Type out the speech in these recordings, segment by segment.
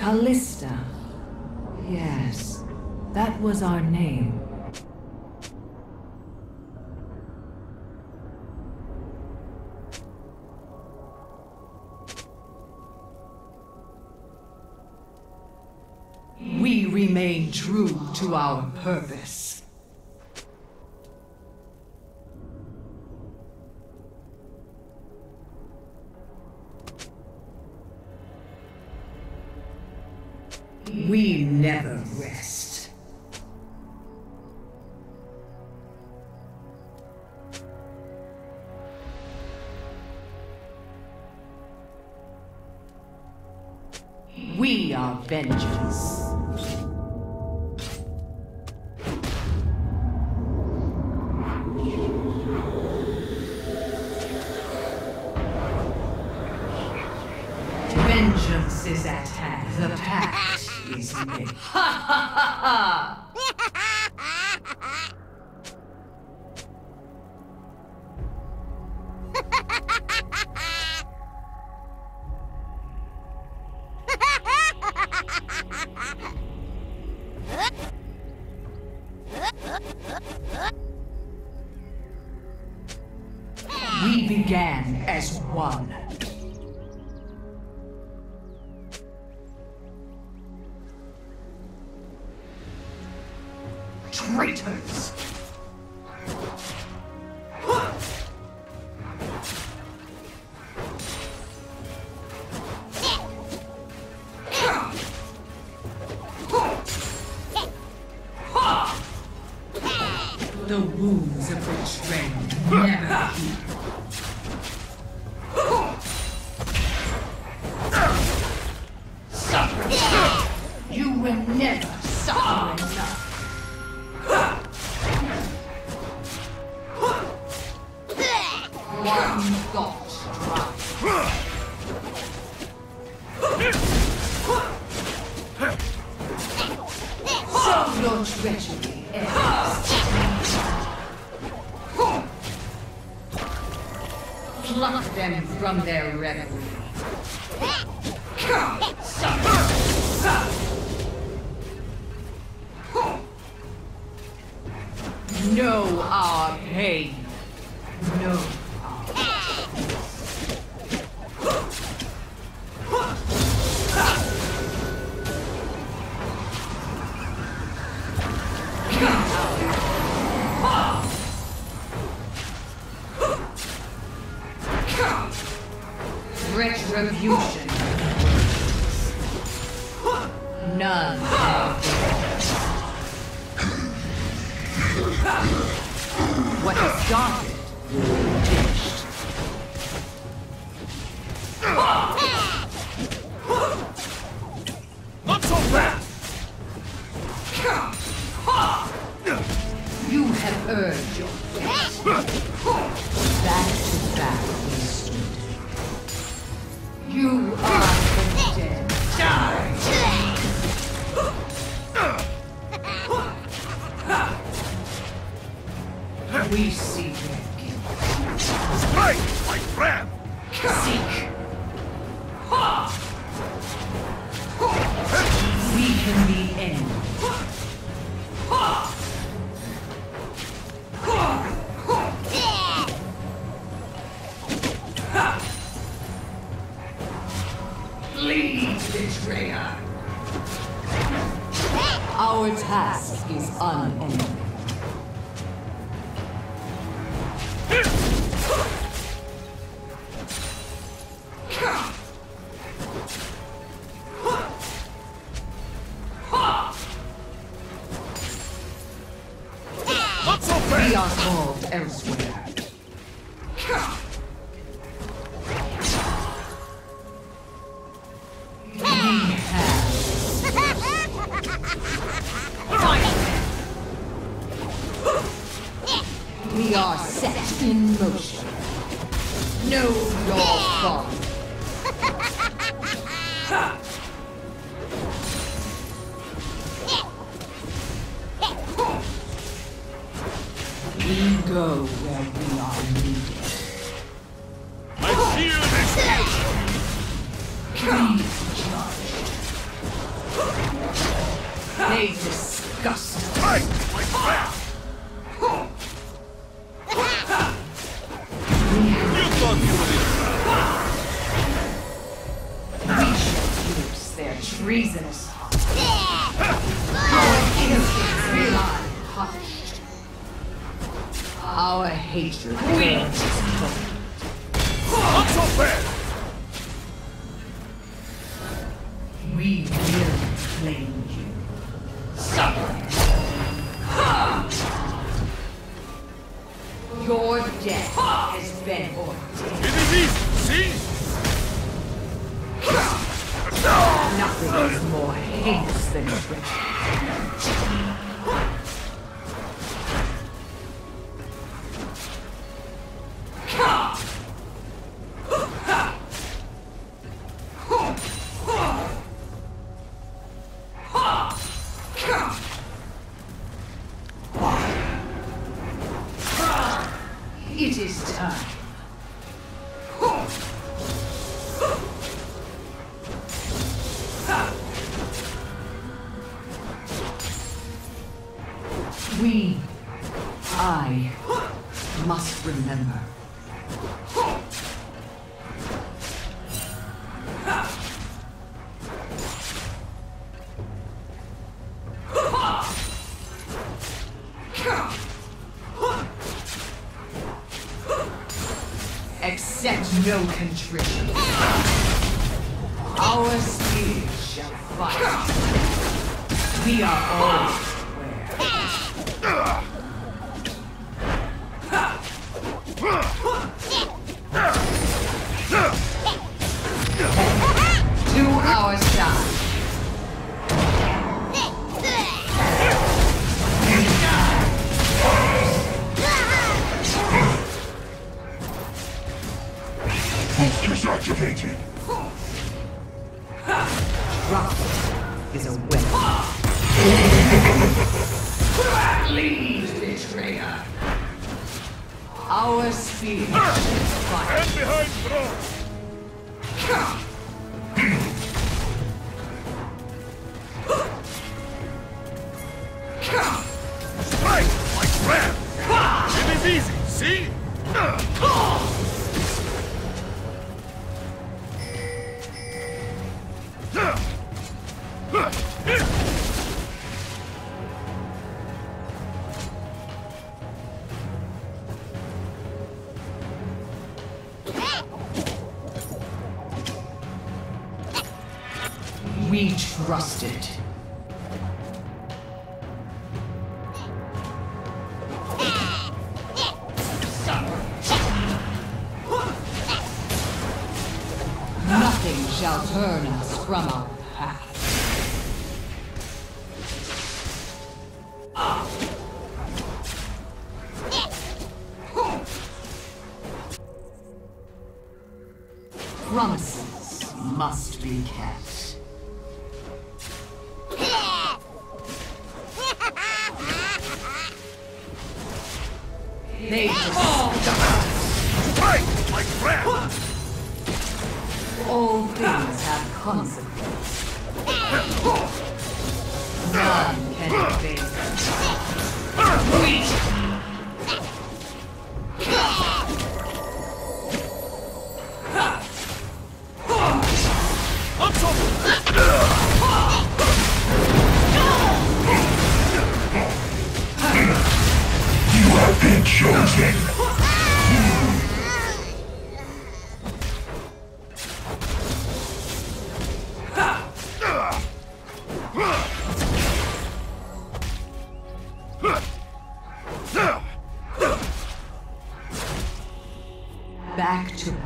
Kalista. Yes, that was our name. We remain true to our purpose. Vengeance. Vengeance is at hand. The pact is made. Ha ha ha ha! The wounds of betrayal never heal. My friend! Seek. We can be ended. Lead, betrayer. Our task is unending. We are set in motion. Know your folly. We go Suffer. Your death has been ordained. It is easy, see? Nothing is more heinous than treachery. No contrition. Our spears shall fight. We are all Our spears shall fight. And behind throne! Strike like ram! It is easy, see? Must be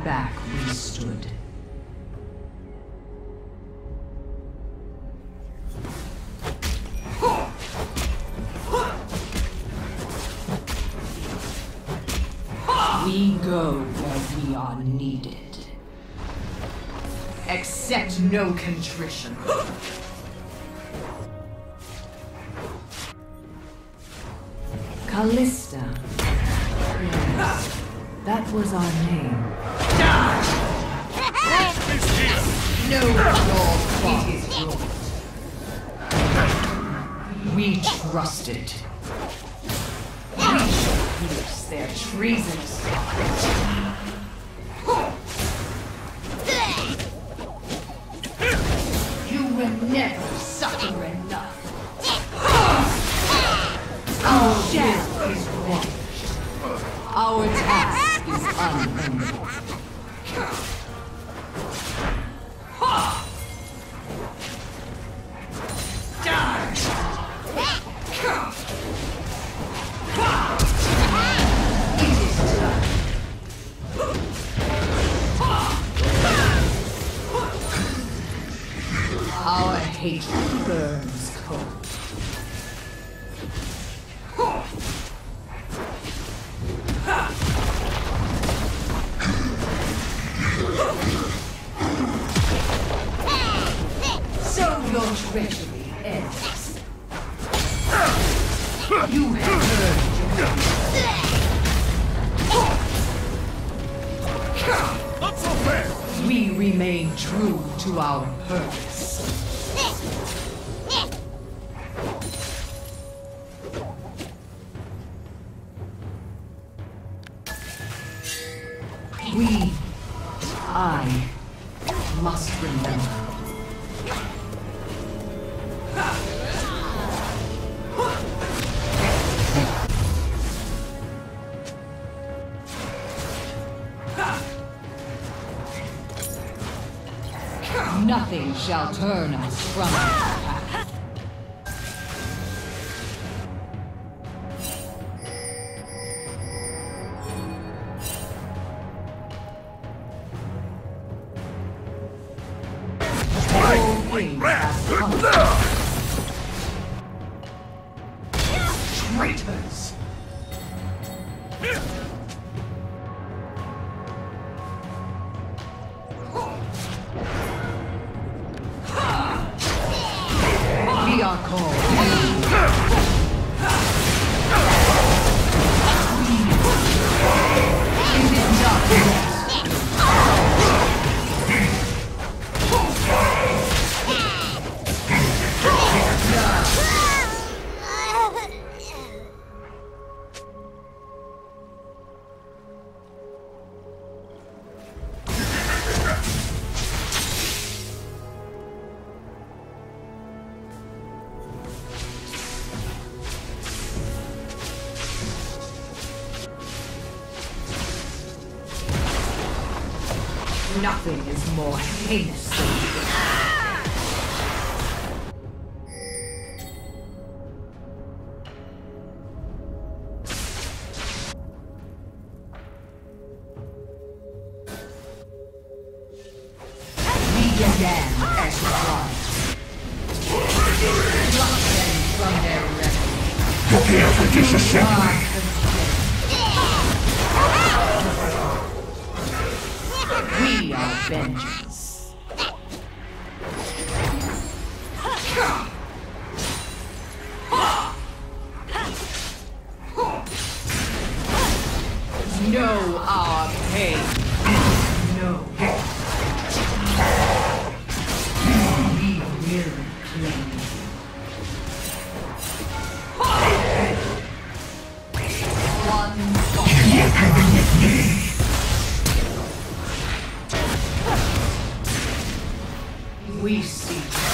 Back we stood. We go where we are needed. Accept no contrition. Kalista. Yes, that was our name. Their remain true to our purpose. traitors! we see.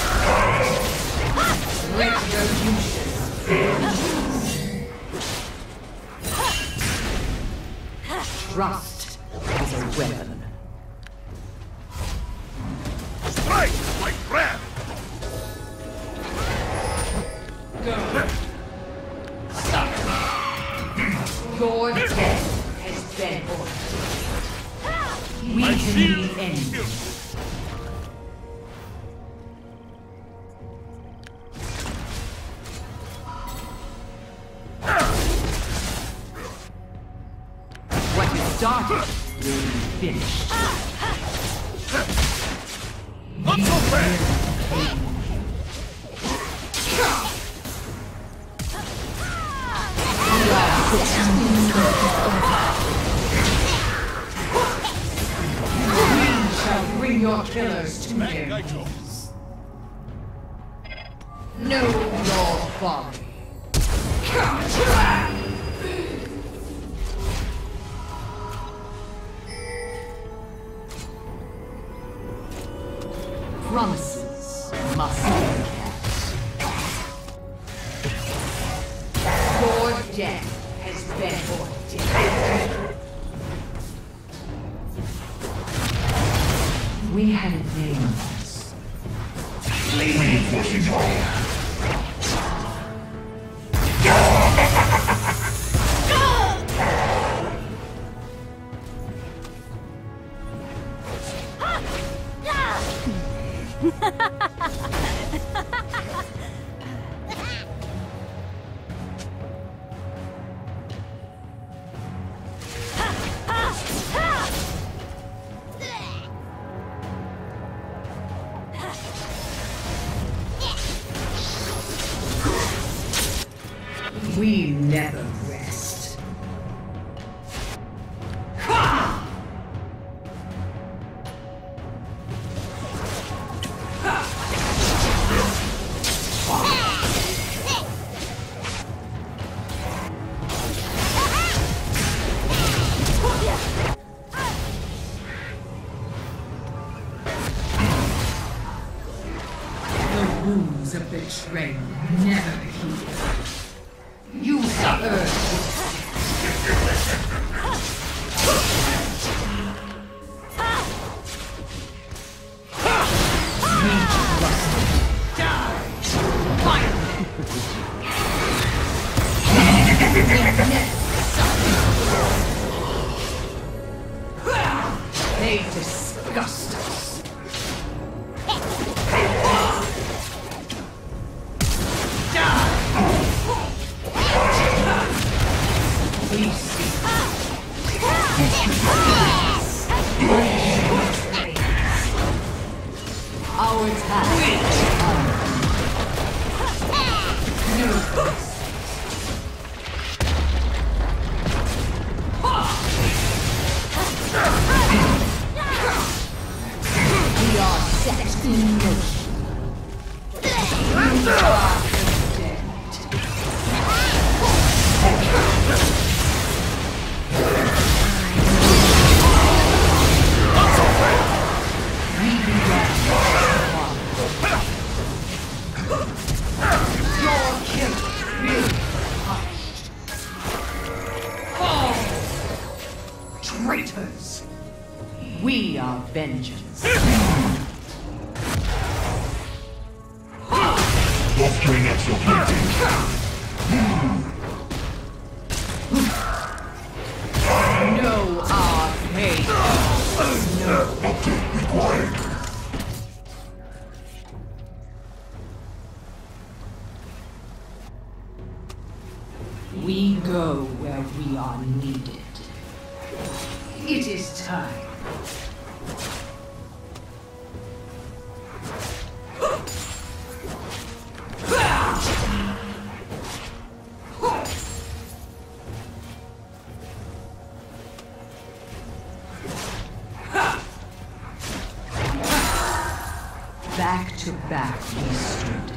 your pillars to him. Know your. Promise Yeah. To back we stood.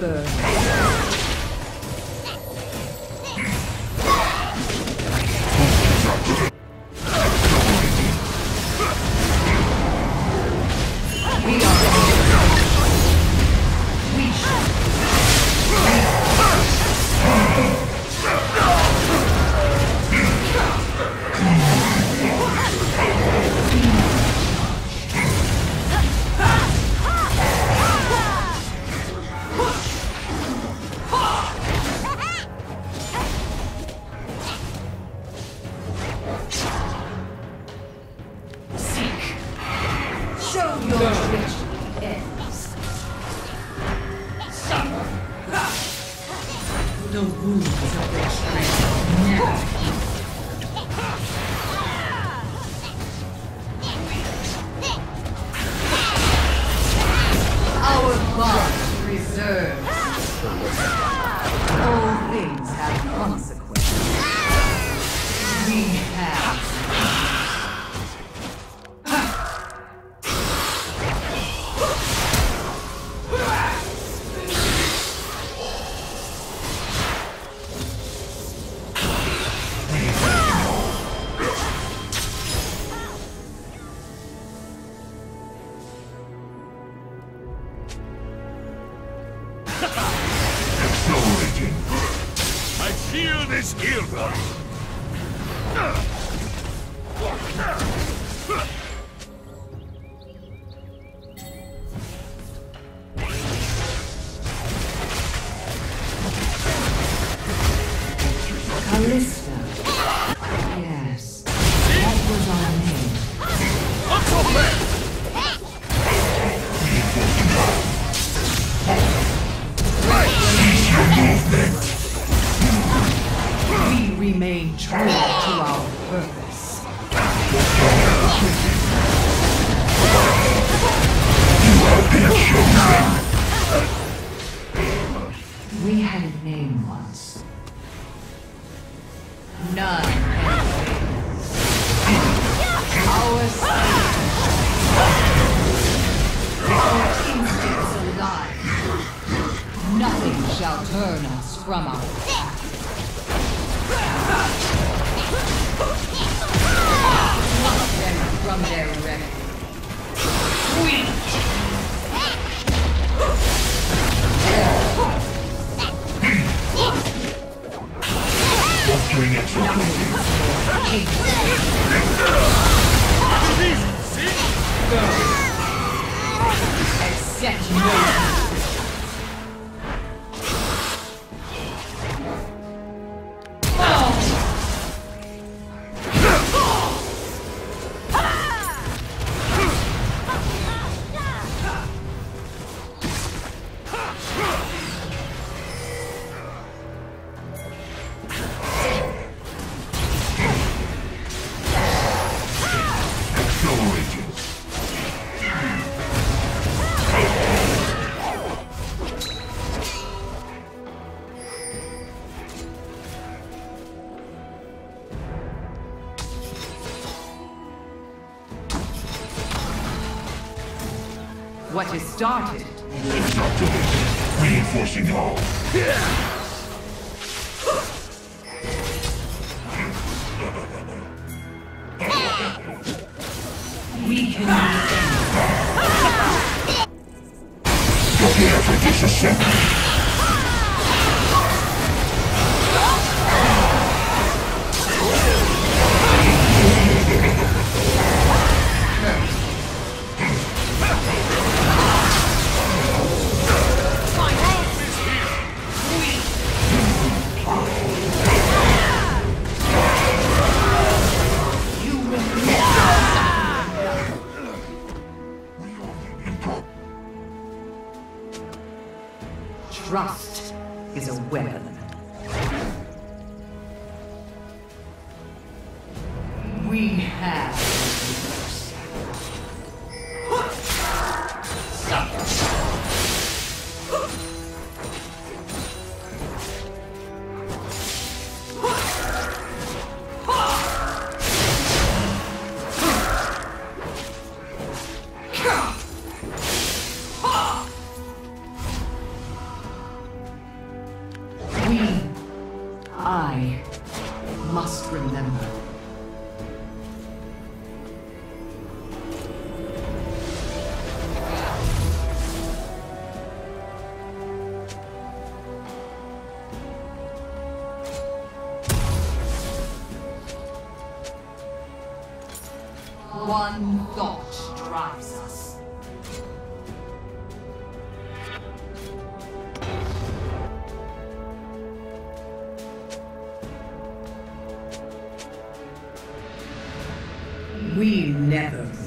Hatred Left. Capturing it. Accept no. started. It's not finished. Reinforcing hull. we can for disassembly. we never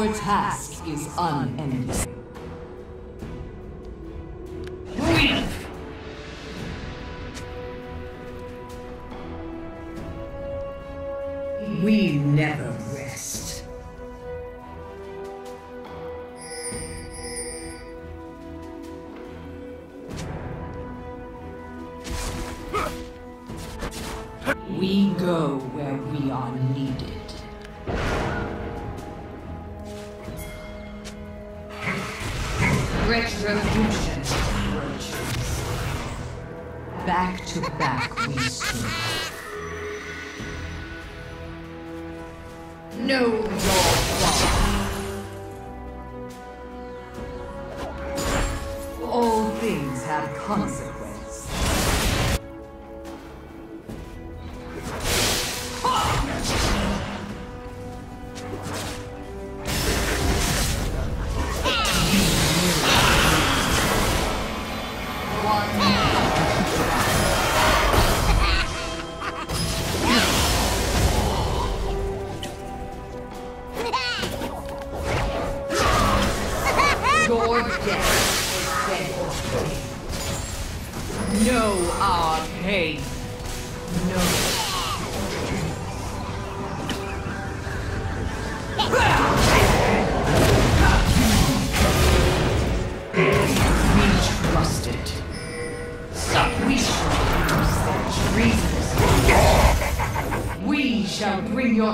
Your task is unending. Retribution approaches. Back to back we stood. Your. All things have consequences.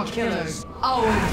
killers. Our oh,